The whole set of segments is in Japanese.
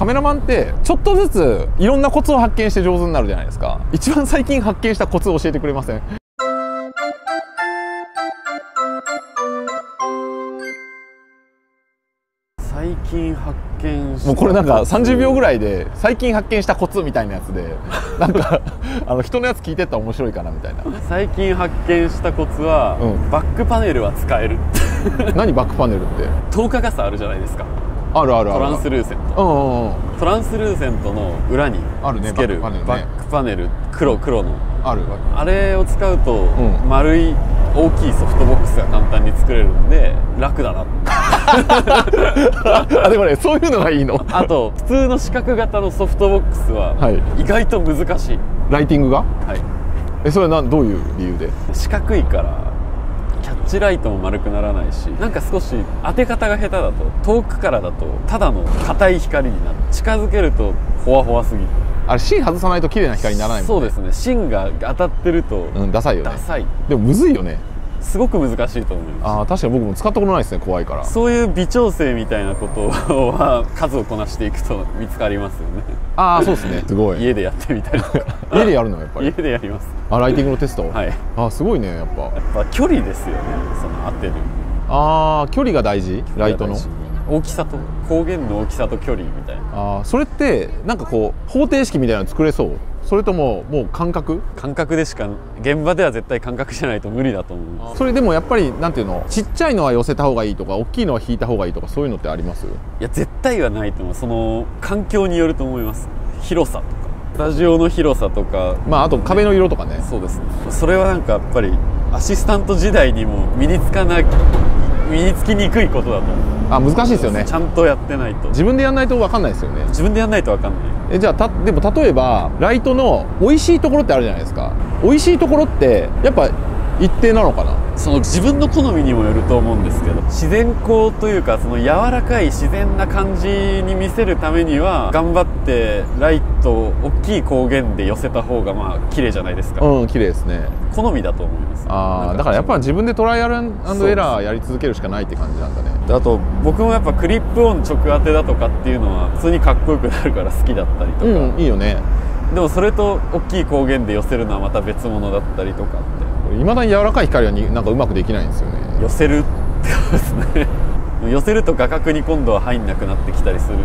カメラマンってちょっとずついろんなコツを発見して上手になるじゃないですか。一番最近発見したコツを教えてくれません？最近発見した。もうこれなんか30秒ぐらいで最近発見したコツみたいなやつで なんかあの人のやつ聞いてったら面白いかなみたいな。最近発見したコツは、うん。バックパネルは使える何バックパネルって？透過傘あるじゃないですかあるあるある。トランスルーセント。うんうんうん。トランスルーセントの裏にあるねつけるバックパネルね。バックパネル。黒黒の。ある。あれを使うと、ん。丸い大きいソフトボックスが簡単に作れるんで楽だな。あでもねそういうのがいいの。あと普通の四角型のソフトボックスははい。意外と難しい、ライティングが？はい、えそれはなんどういう理由で？四角いからッチライトも丸くならないしなんか少し当て方が下手だと遠くからだとただの硬い光になる。近づけるとホワホワすぎる。あれ芯外さないと綺麗な光にならないもんね。そうですね。芯が当たってるとうんダサいよね。ダサい。でもむずいよねすごく難しいと思います。ああ確かに僕も使ったことないですね怖いから。そういう微調整みたいなことは数をこなしていくと見つかりますよね。ああそうですね。すごい。家でやってみたりとか。家でやるのやっぱ家りでやります。あライティングのテスト？はい。やっあーすごいねやっぱ。ぱ距離ですよねその当てる。ああ距離が大事？ライトの？大きさと光源の大きさと距離みたいな。ああそれってなんかこう方程式みたいなの作れそう？それとももう感覚？感覚でしか現場では絶対感覚じゃないと無理だと思う。それでもやっぱりなんていうの？ちっちゃいのは寄せた方がいいとか大きいのは引いた方がいいとかそういうのってあります？いや絶対はないと思う。その環境によると思います。広さとか。スタジオの広さとか。まああと壁の色とかね。そうです。ねそれはなんかやっぱりアシスタント時代にも身につかな身につきにくいことだと。思うあ難しいですよね。ちゃんとやってないと。自分でやんないと分かんないですよね。自分でやんないと分かんない。えじゃあたでも例えばライトの美味しいところってあるじゃないですか。美味しいところってやっぱ一定なのかな？その自分の好みにもよると思うんですけど自然光というかその柔らかい自然な感じに見せるためには頑張ってライトを大きい光源で寄せた方がまあ綺麗じゃないですか、うん綺麗ですね。好みだと思います。ああだからやっぱ自分でトライアルエラーやり続けるしかないって感じなんだね。あと僕もやっぱクリップオン直当てだとかっていうのは普通にかっこよくなるから好きだったりとか、うんいいよねでもそれと大きい光源で寄せるのはまた別物だったりとかって。いまだに柔らかい光はになんかうまくできないんですよね。寄せるってことですね。寄せると画角に今度は入んなくなってきたりするんで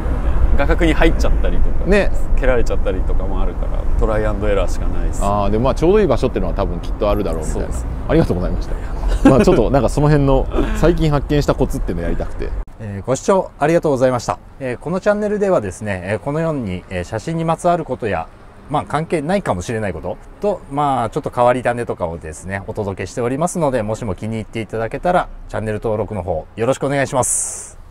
画角に入っちゃったりとか、ね。蹴られちゃったりとかもあるからトライアンドエラーしかないです。ああでもまあちょうどいい場所っていうのは多分きっとあるだろうみたいな。そうです。ありがとうございました。まあちょっとなんかその辺の最近発見したコツっていうのやりたくて。えーご視聴ありがとうございました。えーこのチャンネルではですね、えーこのように、えー写真にまつわることや、まあ関係ないかもしれないことと、まあちょっと変わり種とかをですね、お届けしておりますので、もしも気に入っていただけたら、チャンネル登録の方よろしくお願いします。